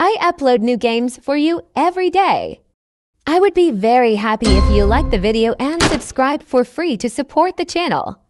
I upload new games for you every day. I would be very happy if you like the video and subscribe for free to support the channel.